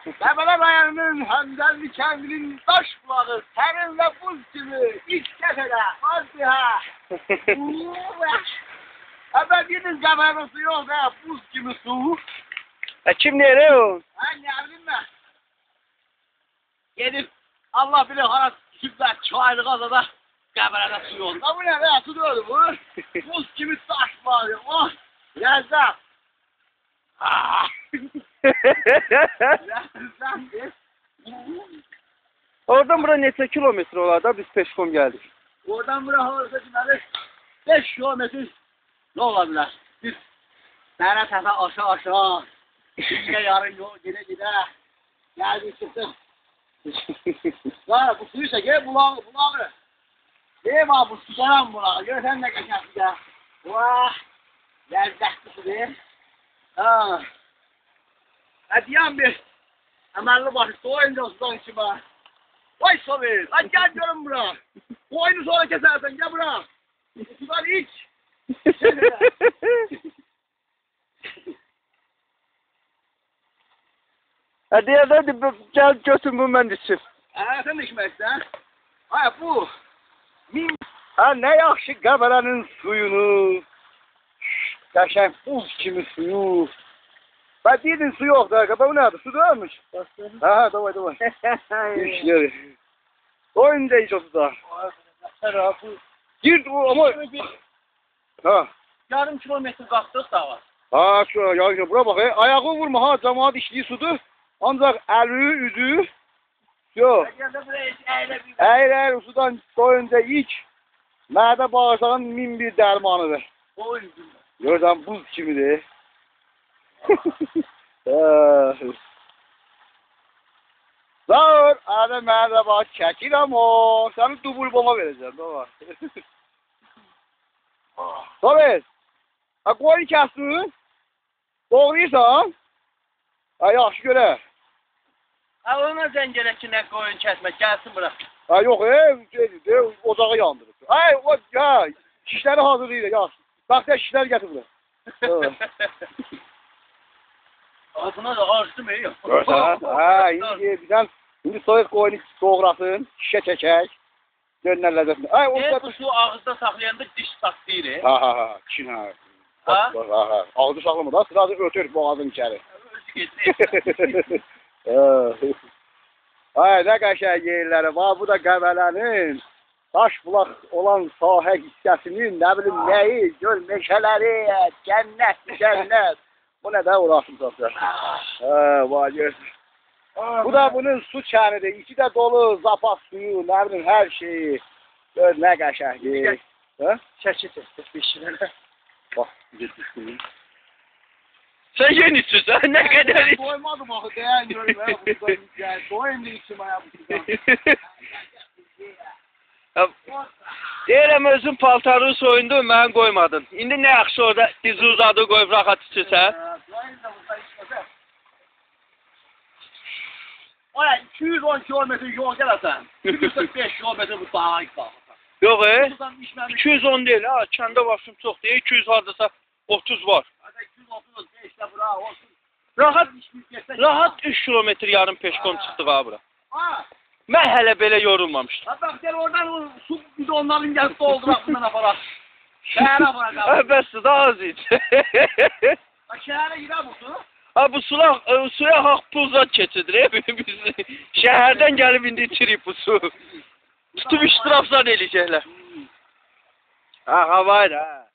Qəbələ rayonunun Həmdəlli kəndinin daş bulağı sərin və buz kimi ilk kəfədə az bir hə. Əbədiniz qəbələ su yox da buz kimi su. E kim nereye o? Ha ne bileyim ben. Allah bilir hara süper çaylı kazada qəbələdə su yok. Bu ne be su diyordu bu. Buz kimi taş ya. Oh. Lezzet. Ah. Oradan bura neçə kilometr olar da biz peşkom gəldik? Oradan bura olsa deməli 5 kilometr nə ola bilər? Biz dərə təpə aşağı aşağı, bizə yarım yol gedə gedə gəldik çıxdıq. Var, bu suyu çəkə, bulağı, bulağı. Ey var, bu su gələn bulağı, görsən nə qəşəng su gəl. Vah, ləzzətli sudur. Ha. Hədiyyəmdir. Əməlli başı soyun dostdan ki bana. Vay sovet. Lan gel görüm bura. Boynu sonra kesersen gel bura. Lan iç. Hadi ya hadi gel götür bu ben içsin. Ee sen de içmezsin ha. Ay bu. Min... Ha ne yaxşı qabaranın suyunu. Qaşang buz kimi suyu. Ben dedim su yok da qəbə bu nədir? Su değilmiş. Ha ha davay davay. İşleri. Oyun hiç oldu da. Gir o ama. Ha. Yarım kilometre kalktık da var. Ha şu ya ya bura bak e. Ayağı vurma ha cemaat içtiği sudur. Ancak eli yüzü yok. Eğer eğer sudan doyunca iç. Mədə bağırsağın min bir dərmanıdır. Görürsən buz kimidir. Ah. Zor, ada mən də bax çəkirəm o. Səni dubul bomba verəcəm, da var. Sabit. Ha qoyun kəsdin? Doğrayırsan? Ha yaxşı görə. Ha ona zəncərə ki nə koyun kəsmək gəlsin bura. Ha yox, e, şey, de, ocağı yandırır. Ay, o, ya, şişləri hazırlayır, ya. Taxta şişlər gətir bura. Ağzına da mı yok? Görsən? Ha, indi bizdən, indi soyuq qoyunu doğrasın, şişə çəkək. Gör nə ləzzətli. Ay, o E, su ağızda saxlayanda diş saxlayır. Ha, ha, ha, kişin ha. Ha? Ha, ha. Ağzı saxlama da, sırası ötür boğazın içəri. Özü getdi. Ay, nə qəşəng yerləri var. Bu da Qəbələnin daş bulaq olan sahə hissəsinin nə bilim nəyi, göl meşələri, cənnət, cənnət. Bu nə də orası zaten. Hə, var gör. Bu da bunun su çənidir. İçi də dolu zapas suyu, nə bilim hər şeyi. Gör nə qəşəngdir. Hə? Çəki çəkdi beşinə. Bax, bir düşdüm. Sen yenisin ne kadar iç. Doymadım görüm ha bu yani doyum da içim aya bu sudan. Deyirəm özün paltarını soyundu, mən qoymadın. İndi nə yaxşı orada dizi uzadı qoyub rahat içirsən. Da. Oya 210 kilometre yol gələsən. 145 kilometre bu dağa qalxırsan. Yox e, Buradan içməmiş. 210 deyil ha, kəndə başım çox deyil, 200 hardasa 30 var. Hadi 230 5 bura olsun. Rahat, rahat 3 kilometr yarım peşkom çıxdıq ha bura. Ha. Mən hələ belə yorulmamışdım. Ha bak gel oradan su bidonların gel doldurak bundan aparak. Şehre bırak Ha, abi. bəs daha az iç kenara girer bu su. Ha bu sula, e, suya hak buzdan keçidir. E, biz şehirden gelip indi içirik bu su. Tutup iştiraflar eləyəcəklər. Ha, havayla.